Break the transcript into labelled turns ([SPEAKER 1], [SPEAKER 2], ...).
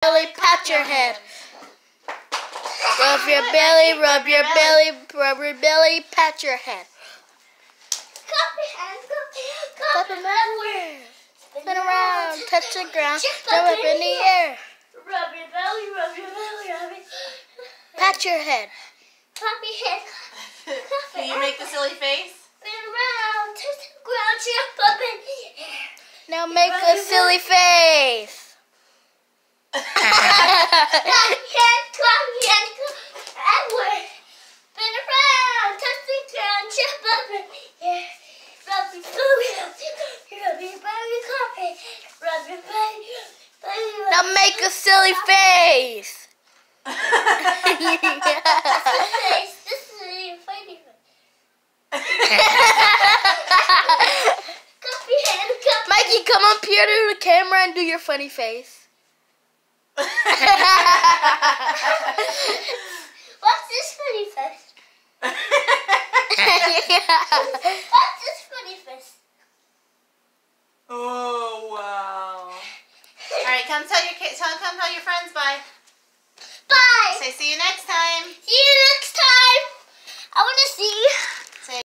[SPEAKER 1] belly, pat your head. Rub your belly, rub your belly, rub your belly, pat your head.
[SPEAKER 2] Clap your hands, clap,
[SPEAKER 1] Clap
[SPEAKER 2] clap
[SPEAKER 1] 'em everywhere. Spin around, touch the ground, jump up in the air.
[SPEAKER 2] Rub your belly, rub your belly, rub your
[SPEAKER 1] Pat your head.
[SPEAKER 2] Clap your hands,
[SPEAKER 3] Can you make the silly face?
[SPEAKER 2] spin around, touch the ground, jump up in the air.
[SPEAKER 1] Now make a silly face.
[SPEAKER 2] Clap your hands, clap your hands, clap everywhere. Spin around, touch the ground, jump up in the air. Rub your belly, rub your rub your belly, clap it. Rub your belly, belly, rub
[SPEAKER 1] Now make a silly face.
[SPEAKER 2] face. This is a funny one. Clap your hands, clap
[SPEAKER 1] Mikey, come up here to the camera and do your funny face.
[SPEAKER 2] What's this funny face? What's this funny face?
[SPEAKER 3] oh wow! All right, come tell your ki- tell come tell your friends bye.
[SPEAKER 2] Bye.
[SPEAKER 3] Say see you next time.
[SPEAKER 2] See you next time.